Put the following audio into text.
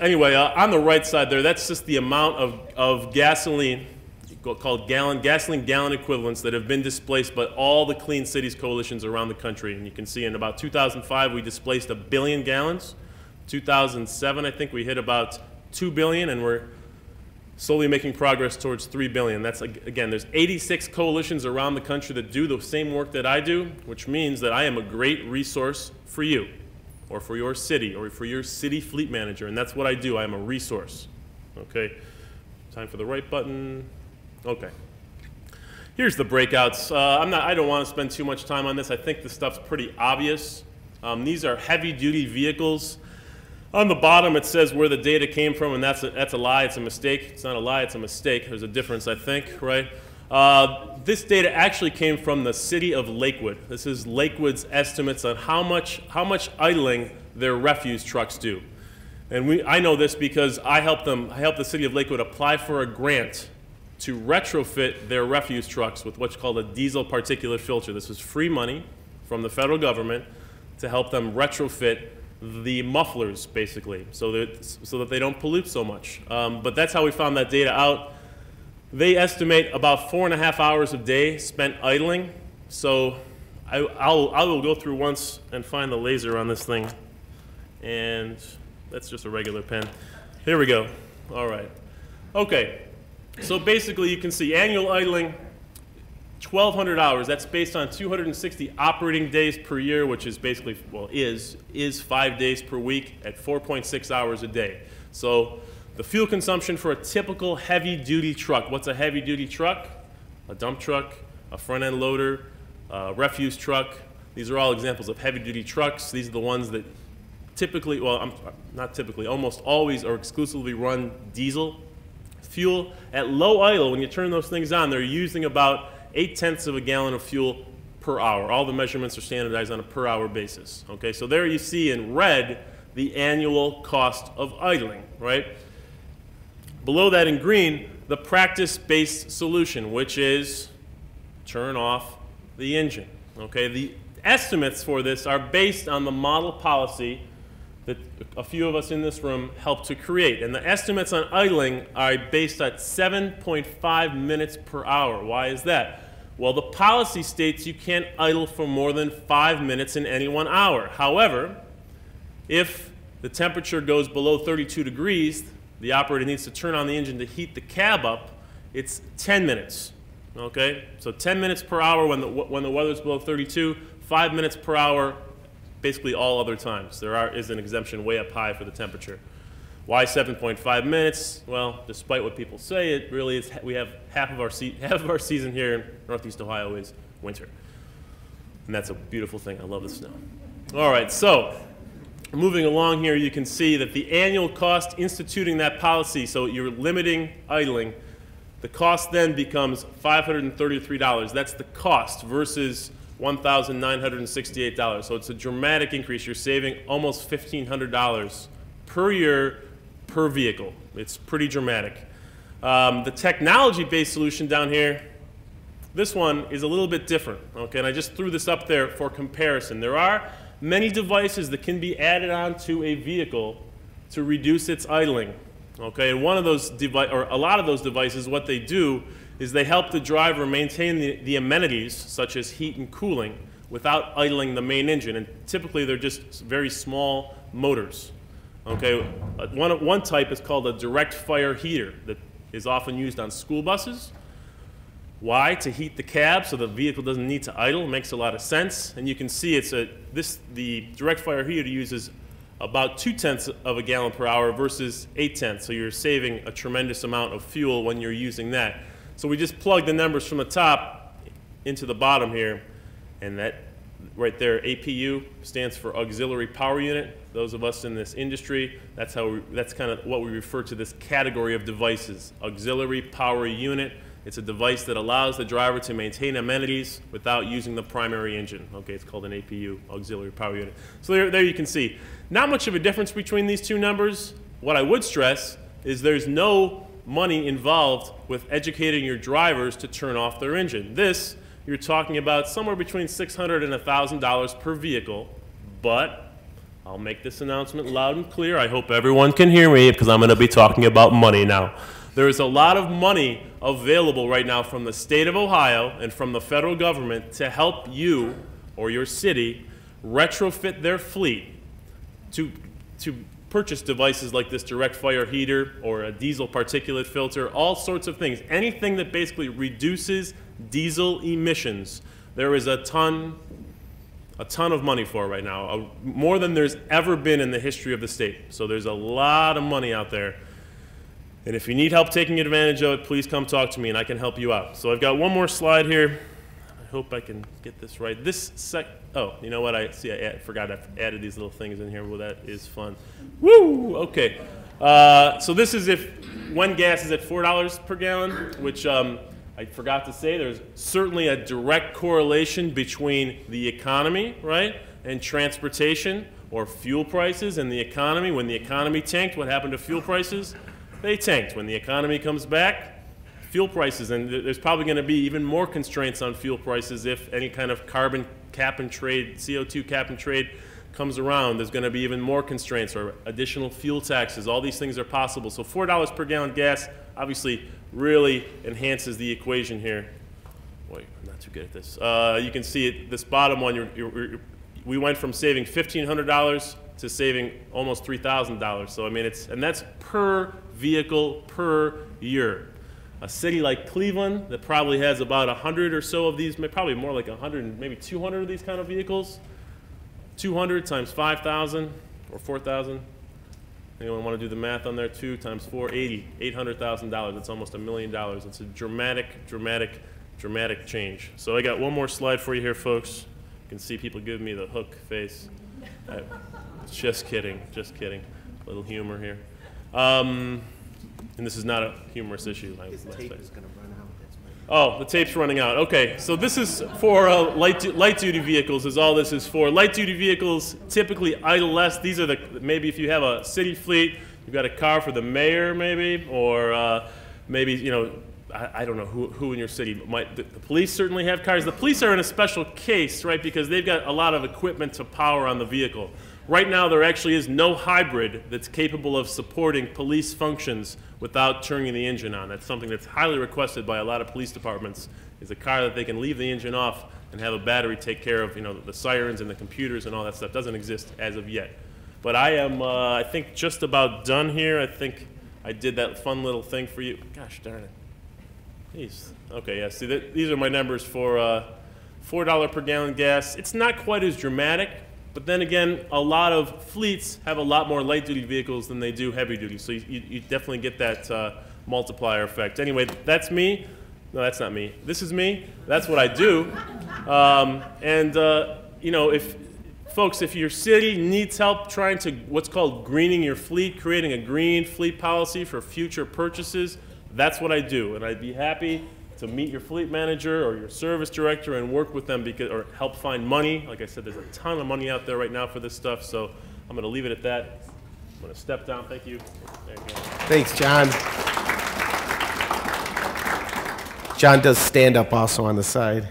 anyway, uh, on the right side there, that's just the amount of, of gasoline called gallon, gasoline gallon equivalents that have been displaced by all the Clean Cities coalitions around the country. And you can see in about 2005, we displaced a billion gallons. 2007, I think we hit about 2 billion, and we're slowly making progress towards 3 billion. That's, again, there's 86 coalitions around the country that do the same work that I do, which means that I am a great resource for you, or for your city, or for your city fleet manager, and that's what I do. I am a resource. Okay? Time for the right button. Okay. Here's the breakouts. Uh, I'm not, I don't want to spend too much time on this. I think the stuff's pretty obvious. Um, these are heavy-duty vehicles. On the bottom, it says where the data came from, and that's a, that's a lie. It's a mistake. It's not a lie. It's a mistake. There's a difference, I think, right? Uh, this data actually came from the city of Lakewood. This is Lakewood's estimates on how much, how much idling their refuse trucks do. And we, I know this because I helped them, I helped the city of Lakewood apply for a grant to retrofit their refuse trucks with what's called a diesel particulate filter. This was free money from the federal government to help them retrofit the mufflers, basically, so that, so that they don't pollute so much. Um, but that's how we found that data out. They estimate about four and a half hours a day spent idling. So I, I'll, I will go through once and find the laser on this thing. And that's just a regular pen. Here we go. All right. Okay. So basically, you can see annual idling 1,200 hours, that's based on 260 operating days per year, which is basically, well, is, is five days per week at 4.6 hours a day. So the fuel consumption for a typical heavy-duty truck, what's a heavy-duty truck? A dump truck, a front-end loader, a refuse truck. These are all examples of heavy-duty trucks. These are the ones that typically, well, I'm, not typically, almost always or exclusively run diesel fuel. At low idle, when you turn those things on, they're using about 8 tenths of a gallon of fuel per hour. All the measurements are standardized on a per hour basis. Okay, so there you see in red the annual cost of idling, right? Below that in green, the practice-based solution, which is turn off the engine. Okay, the estimates for this are based on the model policy that a few of us in this room helped to create. And the estimates on idling are based at 7.5 minutes per hour. Why is that? Well, the policy states you can't idle for more than five minutes in any one hour. However, if the temperature goes below 32 degrees, the operator needs to turn on the engine to heat the cab up, it's 10 minutes. Okay? So 10 minutes per hour when the, when the weather's below 32, 5 minutes per hour basically all other times. There are, is an exemption way up high for the temperature. Why 7.5 minutes? Well, despite what people say, it really is, we have half of our, half of our season here in Northeast Ohio is winter. And that's a beautiful thing. I love the snow. All right, so moving along here, you can see that the annual cost instituting that policy, so you're limiting idling, the cost then becomes $533. That's the cost versus $1,968. So it's a dramatic increase. You're saving almost $1,500 per year per vehicle. It's pretty dramatic. Um, the technology-based solution down here, this one is a little bit different. Okay, and I just threw this up there for comparison. There are many devices that can be added onto a vehicle to reduce its idling. Okay, and one of those devices, or a lot of those devices, what they do is they help the driver maintain the, the amenities, such as heat and cooling, without idling the main engine. And typically, they're just very small motors. Okay, one, one type is called a direct fire heater that is often used on school buses. Why? To heat the cab so the vehicle doesn't need to idle. Makes a lot of sense. And you can see it's a, this, the direct fire heater uses about two tenths of a gallon per hour versus eight tenths. So you're saving a tremendous amount of fuel when you're using that. So we just plug the numbers from the top into the bottom here, and that right there, APU stands for auxiliary power unit. Those of us in this industry, that's how we, that's kind of what we refer to this category of devices, auxiliary power unit. It's a device that allows the driver to maintain amenities without using the primary engine. Okay, it's called an APU, auxiliary power unit. So there, there you can see. Not much of a difference between these two numbers. What I would stress is there's no money involved with educating your drivers to turn off their engine. This, you're talking about somewhere between $600 and $1,000 per vehicle, but I'll make this announcement loud and clear. I hope everyone can hear me because I'm going to be talking about money now. There is a lot of money available right now from the state of Ohio and from the federal government to help you or your city retrofit their fleet to, to purchase devices like this direct fire heater or a diesel particulate filter, all sorts of things. Anything that basically reduces diesel emissions. There is a ton, a ton of money for right now, uh, more than there's ever been in the history of the state. So there's a lot of money out there. And if you need help taking advantage of it, please come talk to me and I can help you out. So I've got one more slide here. I hope I can get this right. This sec, oh, you know what? I see. I add, forgot I added these little things in here. Well, that is fun. Woo! Okay. Uh, so this is if when gas is at four dollars per gallon, which um, I forgot to say. There's certainly a direct correlation between the economy, right, and transportation or fuel prices and the economy. When the economy tanked, what happened to fuel prices? They tanked. When the economy comes back, fuel prices, and there's probably going to be even more constraints on fuel prices if any kind of carbon cap and trade, CO2 cap and trade comes around. There's going to be even more constraints or additional fuel taxes. All these things are possible. So $4 per gallon gas obviously really enhances the equation here. Boy, I'm not too good at this. Uh, you can see it, this bottom one, you're, you're, we went from saving $1,500 to saving almost $3,000. So I mean, it's, and that's per vehicle per year a city like Cleveland that probably has about 100 or so of these, probably more like 100, maybe 200 of these kind of vehicles. 200 times 5,000 or 4,000. Anyone want to do the math on there? Two times four, 80, $800,000. That's almost a million dollars. It's a dramatic, dramatic, dramatic change. So I got one more slide for you here, folks. You can see people giving me the hook face. Just kidding, just kidding. A little humor here. Um, and this is not a humorous issue. His tape is gonna run out. Oh, the tape's running out. Okay, so this is for uh, light, du- light duty vehicles. Is all this is for. Light duty vehicles typically idle less. These are the maybe if you have a city fleet, you've got a car for the mayor maybe, or uh, maybe you know. I, I don't know who, who in your city might. The, the police certainly have cars. The police are in a special case, right? Because they've got a lot of equipment to power on the vehicle. Right now, there actually is no hybrid that's capable of supporting police functions without turning the engine on. That's something that's highly requested by a lot of police departments, is a car that they can leave the engine off and have a battery take care of, you know, the sirens and the computers and all that stuff. Doesn't exist as of yet. But I am, uh, I think, just about done here. I think I did that fun little thing for you. Gosh darn it. Jeez. Okay, yeah, see, th these are my numbers for uh, $4 per gallon gas. It's not quite as dramatic, but then again, a lot of fleets have a lot more light duty vehicles than they do heavy duty. So you, you, you definitely get that uh, multiplier effect. Anyway, that's me. No, that's not me. This is me. That's what I do. Um, and, uh, you know, if, folks, if your city needs help trying to what's called greening your fleet, creating a green fleet policy for future purchases, that's what I do. And I'd be happy to meet your fleet manager or your service director and work with them because, or help find money. Like I said, there's a ton of money out there right now for this stuff, so I'm going to leave it at that. I'm going to step down. Thank you. You. Thanks, John. John does stand up also on the side.